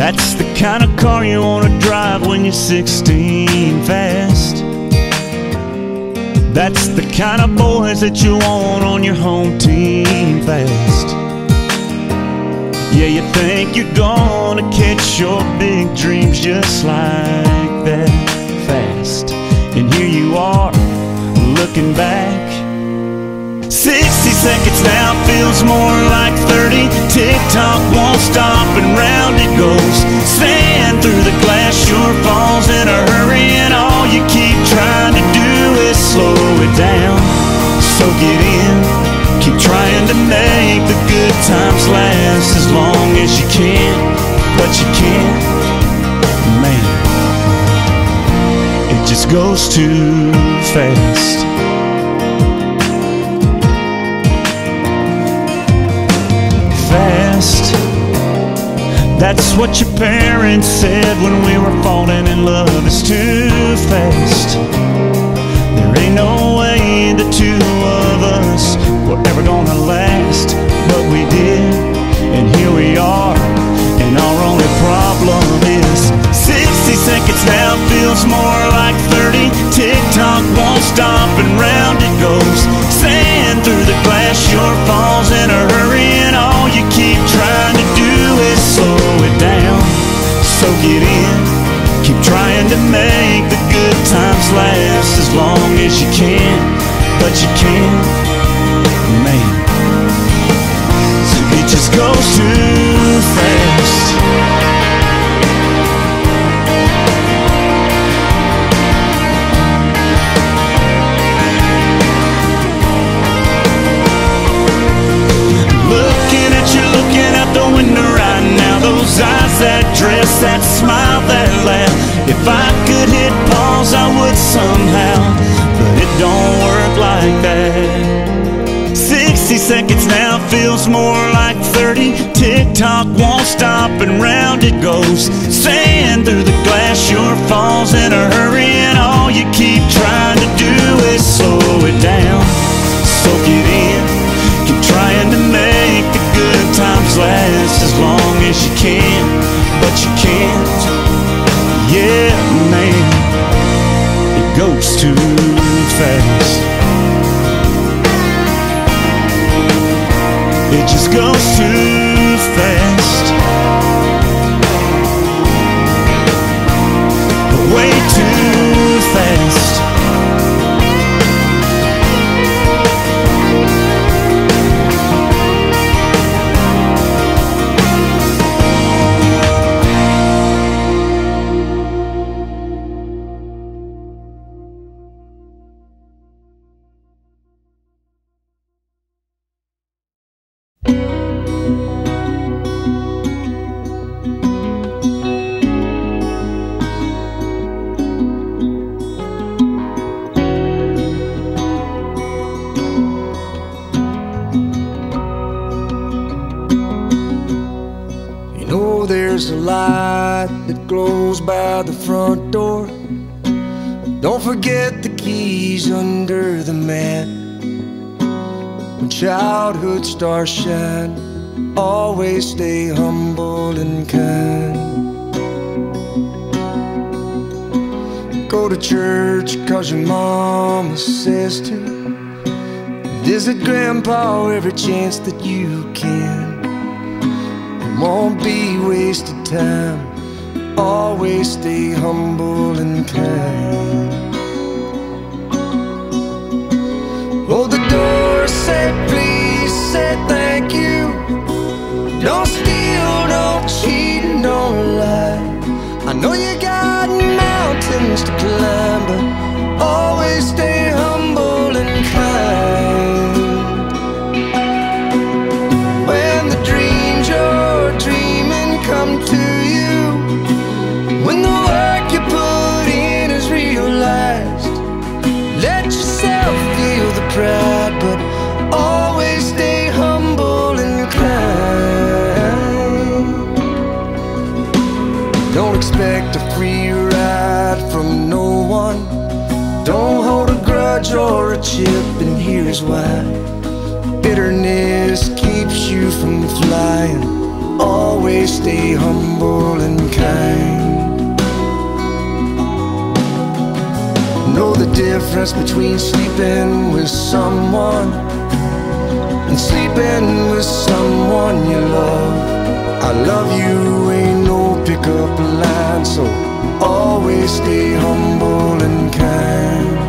That's the kind of car you wanna drive when you're 16 fast. That's the kind of boys that you want on your home team fast. Yeah, you think you're gonna catch your big dreams just like that fast. And here you are, looking back. 60 seconds now feels more like 30. Tick tock won't stop and round goes. Sand through the glass sure falls in a hurry, and all you keep trying to do is slow it down. Soak it in. Keep trying to make the good times last as long as you can, but you can't. Man, it just goes too fast. Fast. That's what your parents said when we were falling in love. It's too fast. There ain't no way the two of us were ever gonna last, but we did, goes too fast. Looking at you, looking out the window right now. Those eyes, that dress, that smile, that laugh. If I could hit pause, I would somehow. But it don't work like that. 60 seconds now feels more like 30. Tick tock won't stop and round it goes. Sand through the glass sure falls in a hurry, and all you keep trying to do is slow it down, soak it in. It just goes too fast. Way too fast. There's a light that glows by the front door. Don't forget the keys under the mat. When childhood stars shine, always stay humble and kind. Go to church cause your mama says to. Visit grandpa every chance that you can. Won't be wasted time. Always stay humble and kind. Hold the door, say please, say thank you. Don't steal, don't cheat, don't lie. I know you got mountains to climb, but a or a chip, and here's why. Bitterness keeps you from flying. always stay humble and kind. Know the difference between sleeping with someone and sleeping with someone you love. I love you ain't no pickup line, so always stay humble and kind.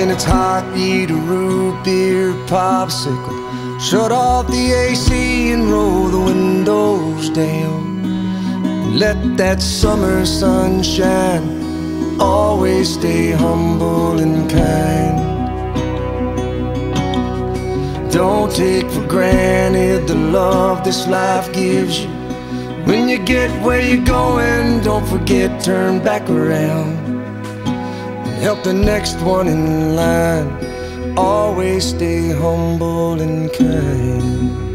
When it's hot, eat a root beer popsicle. Shut off the AC and roll the windows down. Let that summer sun shine. Always stay humble and kind. Don't take for granted the love this life gives you. When you get where you're going, don't forget, turn back around help the next one in line. Always stay humble and kind.